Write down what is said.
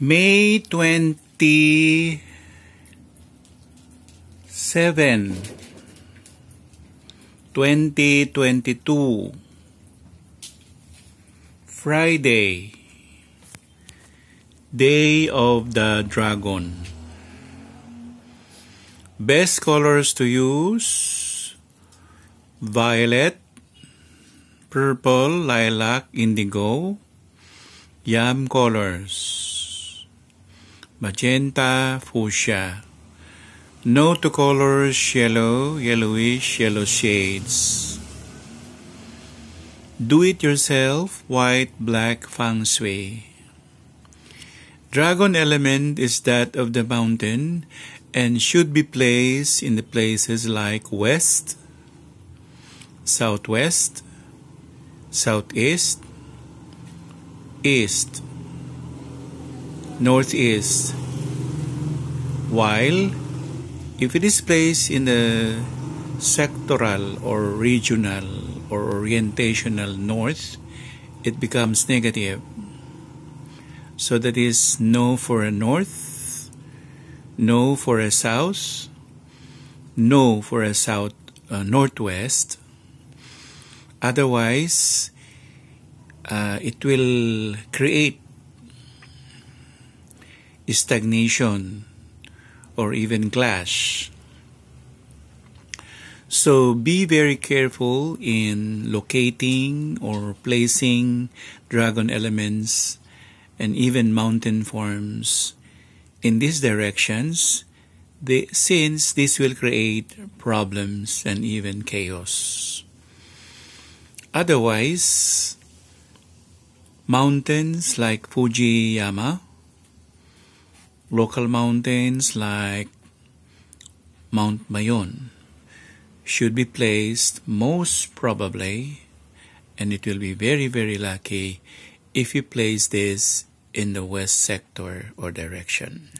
May 27 2022 Friday. Day of the Dragon. Best colors to use. Violet. Purple, Lilac, Indigo. Yam colors magenta, fuchsia. No to colors yellow, yellowish, yellow shades. Do it yourself, white, black, feng shui. Dragon element is that of the mountain and should be placed in the places like west, southwest, southeast, east northeast. While if it is placed in the sectoral or regional or orientational north, it becomes negative. So that is no for a north, no for a south, no for a south uh, northwest. Otherwise, uh, it will create stagnation or even clash. So be very careful in locating or placing dragon elements and even mountain forms in these directions the, since this will create problems and even chaos. Otherwise, mountains like Fujiyama local mountains like Mount Mayon should be placed most probably, and it will be very, very lucky if you place this in the west sector or direction.